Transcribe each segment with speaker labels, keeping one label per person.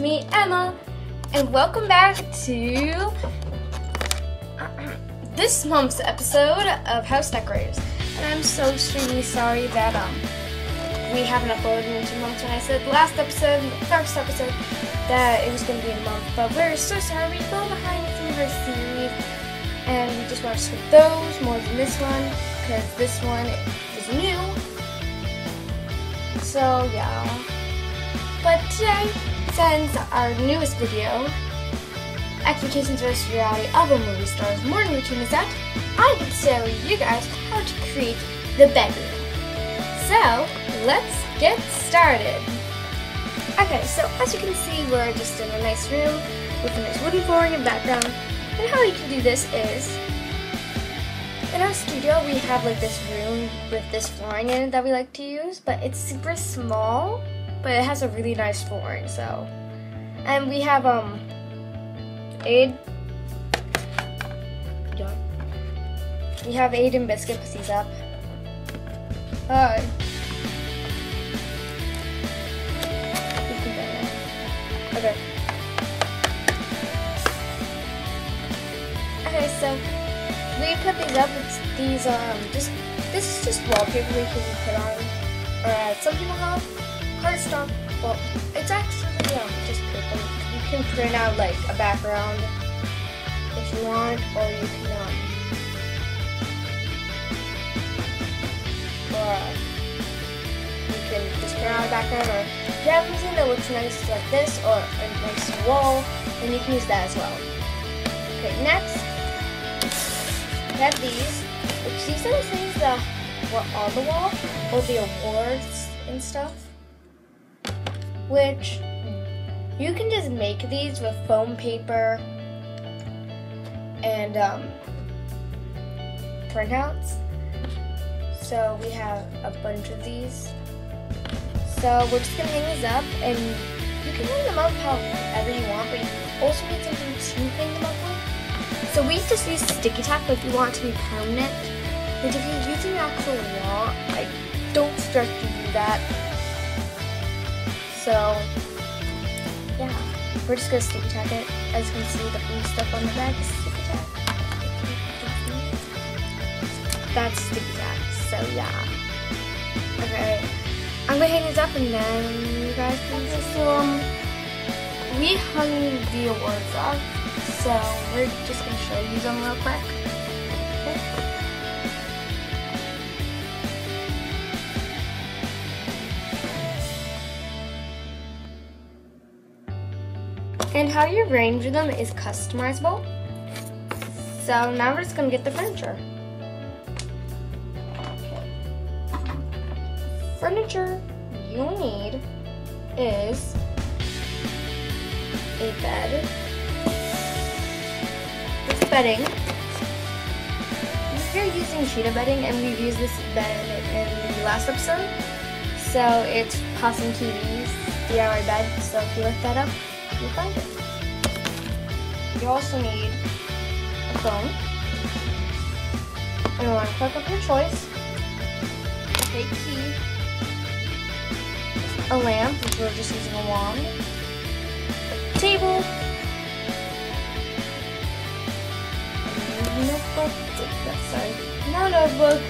Speaker 1: me, Emma, and welcome back to this month's episode of House Decorators. And I'm so extremely sorry that um we haven't uploaded in two months. When I said last episode, first episode, that it was going to be a month, but we're so sorry. We fell behind of our series, and we just want to watched those more than this one because this one is new. So yeah. But today, since our newest video, Expectations versus Reality of a Movie Star's Morning Routine is out, I can show you guys how to create the bedroom. So, let's get started. Okay, so as you can see, we're just in a nice room with a nice wooden flooring and background. And how you can do this is, in our studio, we have like this room with this flooring in it that we like to use, but it's super small, but it has a really nice flooring, so. And we have, um, Aid. Yeah. We have Aiden Biscuit because up. Hi. Okay. Okay, so we put these up. These um just this is just wallpaper we can put on, or uh, some people have cardstock. Well, it's actually um just paper. You can print out like a background if you want, or you can um or uh, you can just print out a background, or if you have something that looks nice like this, or a nice wall, then you can use that as well. Okay, next we have these, which these are the things that were on the wall, or the awards and stuff, which you can just make these with foam paper and um, printouts. So we have a bunch of these. So we're just gonna hang these up, and you can hang them up however you want, but you also need something to hang them up with. So we just use sticky tack if you want it to be permanent. But if you're using actual wall, I don't suggest you do that. So yeah, we're just gonna sticky tack it. As you can see, the blue stuff on the back is sticky tack. That's sticky tack. So yeah. Okay. I'm gonna hang these up and then you guys can see. So um, we hung the awards up, so we're just gonna show you them real quick. Okay. How you arrange them is customizable. So now we're just gonna get the furniture. Furniture you need is a bed, this bedding. You're using cheetah bedding, and we've used this bed in the last episode, so it's Possum TV's DIY bed. So if you look that up, you'll find it. You also need a phone, and you want to click up your choice, a fake key, a lamp, which we're just using a wand, a table, notebook, sorry, no notebook,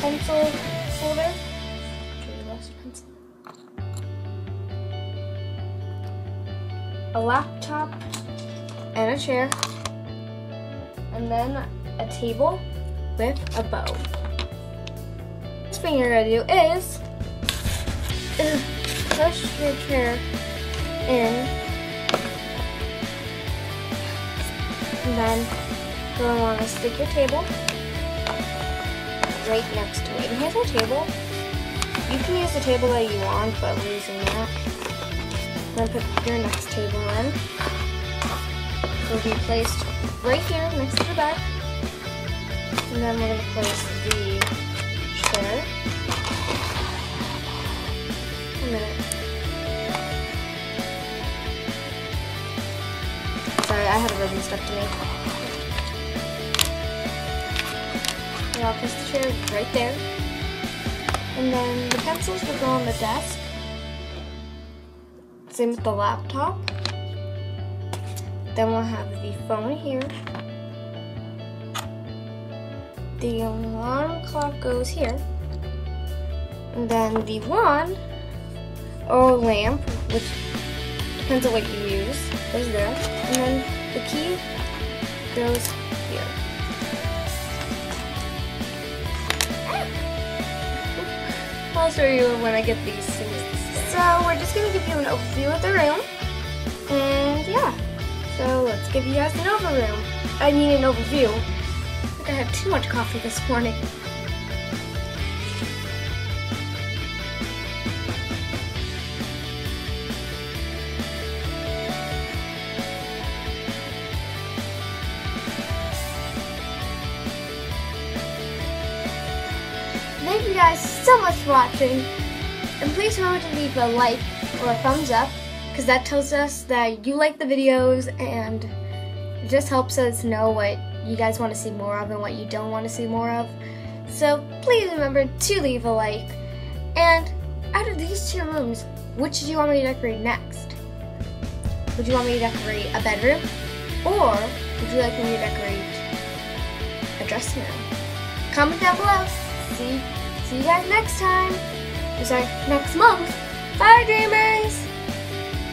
Speaker 1: pencil holder, a laptop, and a chair, and then a table with a bow. Next thing you're gonna do is, push your chair in, and then you're gonna want to stick your table right next to it. And here's our table. You can use the table that you want, but we're using that. Then put your next table in. It will be placed right here next to the bed. And then we're going to place the chair. A minute. Sorry, I had a ribbon stuck to me. And I'll place the chair right there. And then the pencils will go on the desk. Same with the laptop. Then we'll have the phone here. The alarm clock goes here. And then the wand or oh, lamp, which depends on what you use, goes there. And then the key goes here. I'll show you when I get these things. So we're just gonna give you an overview of the room. And yeah, so let's give you guys an overview. I mean an overview. I think I had too much coffee this morning. Thank you guys so much for watching. And please remember to leave a like or a thumbs up because that tells us that you like the videos and it just helps us know what you guys want to see more of and what you don't want to see more of. So please remember to leave a like. And out of these two rooms, which do you want me to decorate next? Would you want me to decorate a bedroom? Or would you like me to decorate a dressing room? Comment down below. See, you guys next time. Sorry, next month. Bye, dreamers!